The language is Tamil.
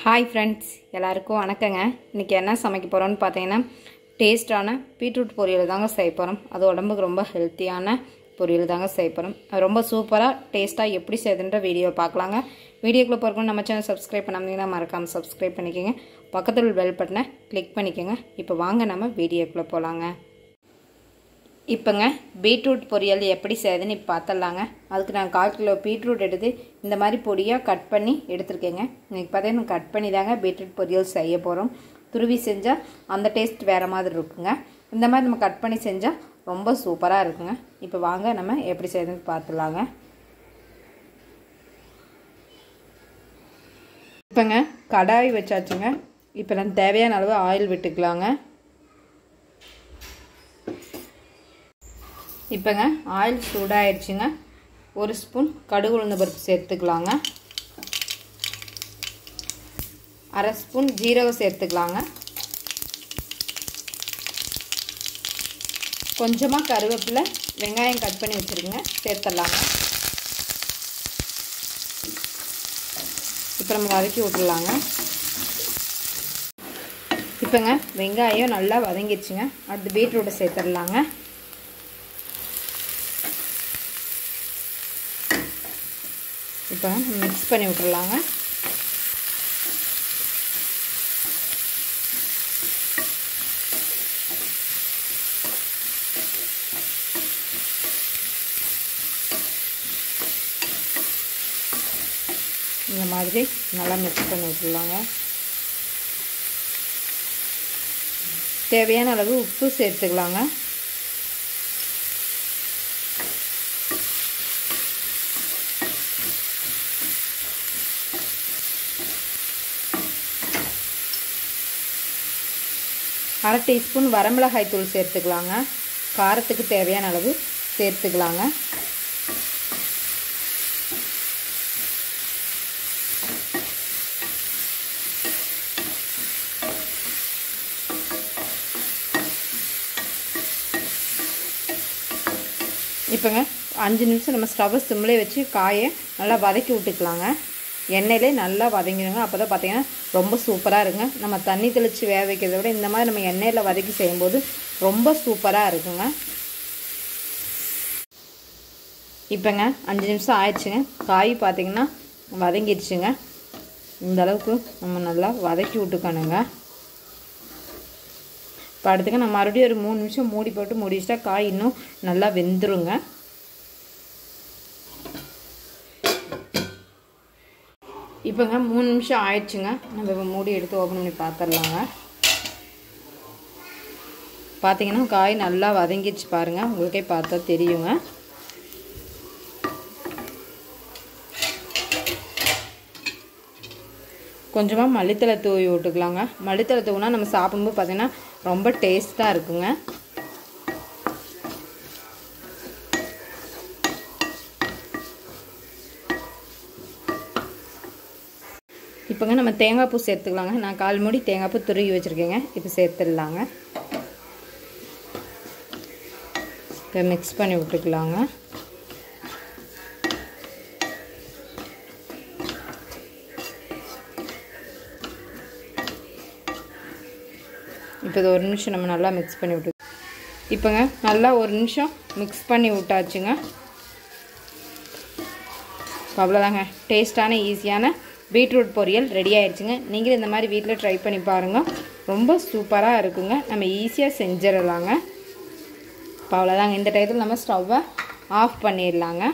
ஹாய் ஃப்ரெண்ட்ஸ் எல்லாருக்கும் வணக்கங்க. இன்றைக்கி என்ன சமைக்க போகிறோன்னு பார்த்தீங்கன்னா டேஸ்ட்டான பீட்ரூட் பொரியல் தாங்க செய்ய போகிறோம் அது உடம்புக்கு ரொம்ப ஹெல்த்தியான பொரியல் தாங்க செய்ய போகிறோம் ரொம்ப சூப்பராக டேஸ்ட்டாக எப்படி செய்யுதுன்ற வீடியோ பார்க்கலாங்க. வீடியோக்குள்ளே போகிறக்கும் நம்ம சேனல் சப்ஸ்கிரைப் பண்ணாமீங்கன்னா மறக்காமல் சப்ஸ்கிரைப் பண்ணிக்கோங்க. பக்கத்தில் பெல் பட்டனை கிளிக் பண்ணிக்கோங்க. இப்போ வாங்க நம்ம வீடியோக்குள்ளே போகலாங்க இப்போங்க பீட்ரூட் பொரியல் எப்படி செய்யுதுன்னு இப்போ பார்த்துடலாங்க அதுக்கு நான் கால் கிலோ பீட்ரூட் எடுத்து இந்த மாதிரி பொடியாக கட் பண்ணி எடுத்துருக்கேங்க. இன்றைக்கி பார்த்தீங்கன்னா கட் பண்ணி தாங்க பீட்ரூட் பொரியல் செய்ய போகிறோம் துருவி செஞ்சால் அந்த டேஸ்ட் வேறு மாதிரி இருக்குங்க. இந்த மாதிரி நம்ம கட் பண்ணி செஞ்சால் ரொம்ப சூப்பராக இருக்குங்க. இப்போ வாங்க நம்ம எப்படி செய்யுதுன்னு பார்த்துடலாங்க இப்போங்க கடாய் வச்சாச்சுங்க. இப்போ நான் தேவையான அளவு ஆயில் விட்டுக்கலாங்க. இப்போங்க ஆயில் சூடாயிடுச்சுங்க. ஒரு ஸ்பூன் கடுகு உளுந்த பருப்பு சேர்த்துக்கலாங்க. அரை ஸ்பூன் ஜீரகம் சேர்த்துக்கலாங்க. கொஞ்சமாக கருவேப்பிலை வெங்காயம் கட் பண்ணி வச்சுருங்க சேர்த்துடலாங்க. இப்போ நம்ம வதக்கி விட்டுடலாங்க. இப்போங்க வெங்காயம் நல்லா வதங்கிடுச்சுங்க. அடுத்து பீட்ரூட்டை சேர்த்துடலாங்க. இப்போ மிக்ஸ் பண்ணி விட்டுறலாங்க. இந்த மாதிரி நல்லா மிக்ஸ் பண்ணி விட்டுடலாங்க தேவையான அளவு உப்பு சேர்த்துக்கலாங்க. அரை டீஸ்பூன் வரமிளகாய் தூள் சேர்த்துக்கலாங்க. காரத்துக்கு தேவையான அளவு சேர்த்துக்கலாங்க. இப்போங்க அஞ்சு நிமிஷம் நம்ம ஸ்டவ்வை சிம்லே வச்சு காயை நல்லா வதக்கி விட்டுக்கலாங்க. எண்ணெயிலே நல்லா வதங்கிடுங்க. அப்போ தான் பார்த்தீங்கன்னா ரொம்ப சூப்பராக இருங்க நம்ம தண்ணி தெளித்து வேக வைக்கிறத விட இந்த மாதிரி நம்ம எண்ணெயில் வதக்கி செய்யும்போது ரொம்ப சூப்பராக இருக்குங்க. இப்போங்க அஞ்சு நிமிஷம் ஆயிடுச்சுங்க. காய் பார்த்திங்கன்னா வதங்கிடுச்சுங்க. இந்த அளவுக்கு நம்ம நல்லா வதக்கி விட்டுக்கணுங்க. இப்போ அடுத்துக்கு நான் மறுபடியும் ஒரு மூணு நிமிஷம் மூடி போட்டு மூடி வச்சிட்டா காய் இன்னும் நல்லா வெந்துருங்க. இப்போங்க மூணு நிமிஷம் ஆயிடுச்சுங்க. நம்ம இப்போ மூடி எடுத்து ஓப்பன் பண்ணி பார்த்துடலாங்க. பார்த்தீங்கன்னா காய் நல்லா வதங்கிடுச்சு பாருங்கள் உங்களுக்கே பார்த்தா தெரியுங்க. கொஞ்சமாக மல்லித்தலை தூவி விட்டுக்கலாங்க. மல்லித்தலை தூவினா நம்ம சாப்பிடும்போது பார்த்திங்கன்னா ரொம்ப டேஸ்ட்டாக இருக்குங்க. இப்போங்க நம்ம தேங்காய் பூ சேர்த்துக்கலாங்க. நான் கால் மூடி தேங்காய் பூ துருகி வச்சுருக்கேங்க. இப்போ சேர்த்துடலாங்க. இப்போ மிக்ஸ் பண்ணி விட்டுக்கலாங்க. இப்போ இது ஒரு நிமிஷம் நம்ம நல்லா மிக்ஸ் பண்ணி விட்டு இப்போங்க நல்லா ஒரு நிமிஷம் மிக்ஸ் பண்ணி விட்டாச்சுங்க. அவ்வளோதாங்க. டேஸ்டான ஈஸியான பீட்ரூட் பொரியல் ரெடி ஆயிடுச்சுங்க. நீங்களும் இந்த மாதிரி வீட்டில் ட்ரை பண்ணி பாருங்கள் ரொம்ப சூப்பராக இருக்குங்க. நம்ம ஈஸியாக செஞ்சிடலாங்க. இப்போ அவ்வளோதாங்க இந்த டயத்தில் நம்ம ஸ்டவ்வை ஆஃப் பண்ணிடலாங்க.